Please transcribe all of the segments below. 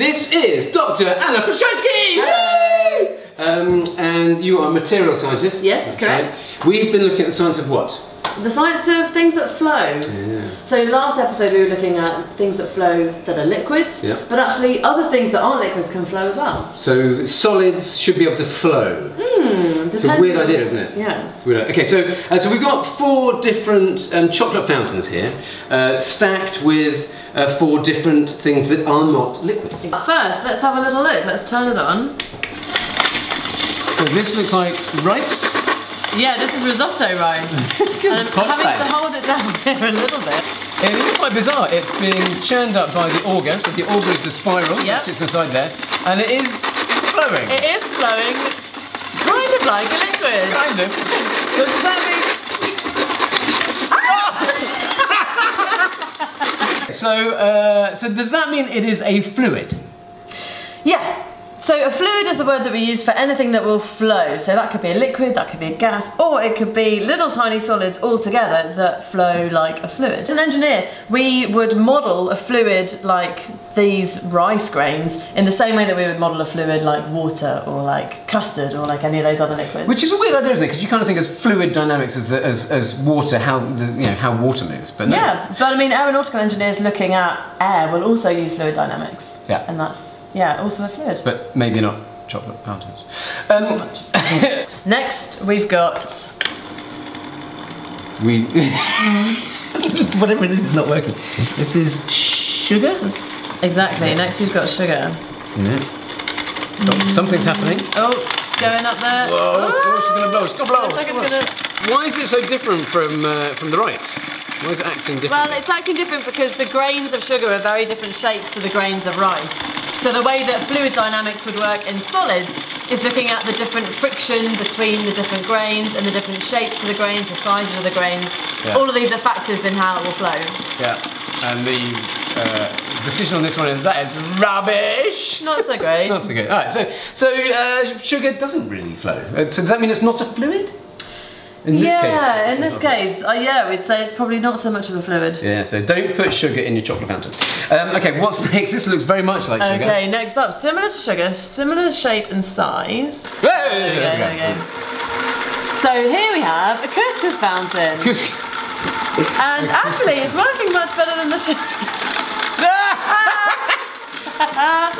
This is Dr. Anna Ploszajski! Um, and you are a material scientist. Yes, correct. right. We've been looking at the science of what? The science of things that flow. Yeah. So last episode we were looking at things that flow that are liquids, Yeah. but actually other things that aren't liquids can flow as well. So solids should be able to flow. It's a weird idea, isn't it? Yeah. Weird. Okay, so uh, so we've got four different um, chocolate fountains here, uh, stacked with uh, four different things that are not liquids. First, let's have a little look. Let's turn it on. So this looks like rice. Yeah, this is risotto rice. and I'm having bad. to hold it down here a little bit. It is quite bizarre. It's being churned up by the auger. So the auger is the spiral that sits inside there, and it is flowing. It is flowing kind of like a liquid. Kind of. So does that mean? so, uh, so does that mean it is a fluid? Yeah. So a fluid is the word that we use for anything that will flow. So that could be a liquid, that could be a gas, or it could be little tiny solids all together that flow like a fluid. As an engineer, we would model a fluid like these rice grains in the same way that we would model a fluid like water or like custard or like any of those other liquids. Which is a weird idea, isn't it? Because you kind of think as fluid dynamics as, the, as, as water, how the, you know how water moves, but no. yeah, but I mean, aeronautical engineers looking at air will also use fluid dynamics. Yeah. And that's, yeah, also a fluid. But maybe not chocolate fountains. Um, Next, we've got we whatever it is is not working. This is sugar. Exactly. Next, we've got sugar. Yeah. Oh, something's happening. Oh, it's going up there. Oh, oh, she's gonna blow. She's gonna blow. Looks like it's gonna. Why is it so different from uh, from the rice? Why is it acting different? Well, it's acting different because the grains of sugar are very different shapes to the grains of rice. So the way that fluid dynamics would work in solids is looking at the different friction between the different grains and the different shapes of the grains, the sizes of the grains. Yeah. All of these are factors in how it will flow. yeah. And the uh, decision on this one is that it's rubbish. Not so great. Not so good. All right. So so uh, sugar doesn't really flow. Uh, So does that mean it's not a fluid? In this yeah, case. in this case, uh, yeah, we'd say it's probably not so much of a fluid. Yeah, so don't put sugar in your chocolate fountain. Um, okay, what's next? This looks very much like sugar. Okay, next up, similar to sugar, similar shape and size. Hey, There we go, there we go. So here we have a couscous fountain. And actually, it's working much better than the sugar.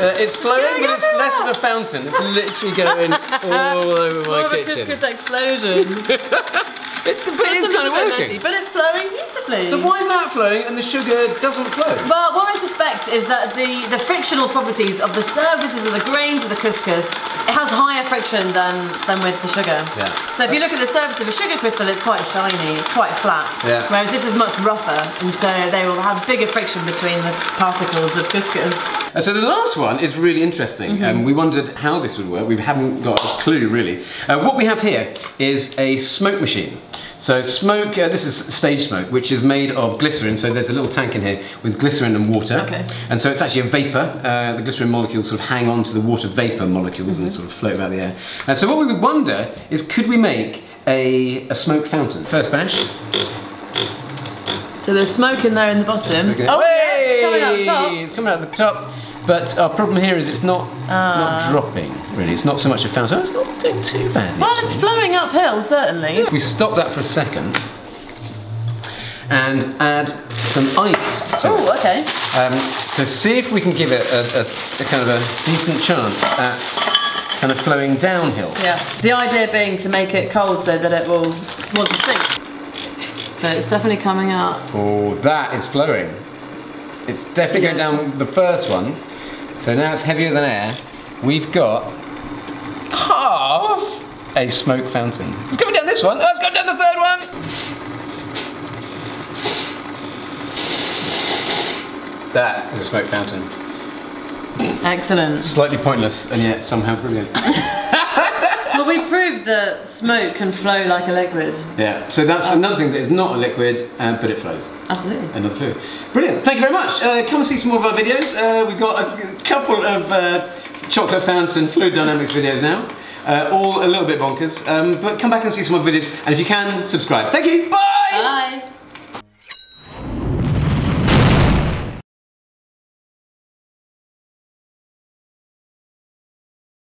Uh, it's flowing, but it's less of a fountain. It's literally going all over More my of a kitchen. couscous explosion. It's, it It's kind of working. messy, but it's flowing beautifully. So why is that flowing and the sugar doesn't flow? Well, what I suspect is that the, the frictional properties of the surfaces of the grains of the couscous, it has higher friction than, than with the sugar. Yeah. So if you look at the surface of a sugar crystal, it's quite shiny, it's quite flat. Yeah. Whereas this is much rougher, and so they will have bigger friction between the particles of couscous. So the last one is really interesting. Um, we wondered how this would work. We haven't got a clue really. Uh, what we have here is a smoke machine. So smoke, uh, this is stage smoke, which is made of glycerin. So there's a little tank in here with glycerin and water. Okay. And so it's actually a vapor. Uh, the glycerin molecules sort of hang on to the water vapor molecules and sort of float about the air. And so what we would wonder is could we make a, a smoke fountain? First bash. So there's smoke in there in the bottom. Okay. Oh it's coming out the top. It's coming out the top. But our problem here is it's not not dropping really. It's not so much a fountain. Oh, it's not doing too badly. Well, it's flowing uphill, certainly. If we stop that for a second and add some ice to it. Oh, okay. Um, to see if we can give it a, a, a kind of a decent chance at kind of flowing downhill. Yeah. The idea being to make it cold so that it will want to sink. So it's definitely coming out. Oh, that is flowing. It's definitely going down the first one. So now it's heavier than air. We've got half a smoke fountain. It's going down this one. Oh, it's going down the third one. That is a smoke fountain. Excellent. Slightly pointless and yet somehow brilliant. We proved that smoke can flow like a liquid. Yeah, so that's another thing that is not a liquid, um, but it flows. Absolutely. Another fluid. Brilliant. Thank you very much. Uh, come and see some more of our videos. Uh, we've got a couple of uh, chocolate fountain fluid dynamics videos now. Uh, all a little bit bonkers. Um, but come back and see some more videos. And if you can, subscribe. Thank you. Bye! Bye.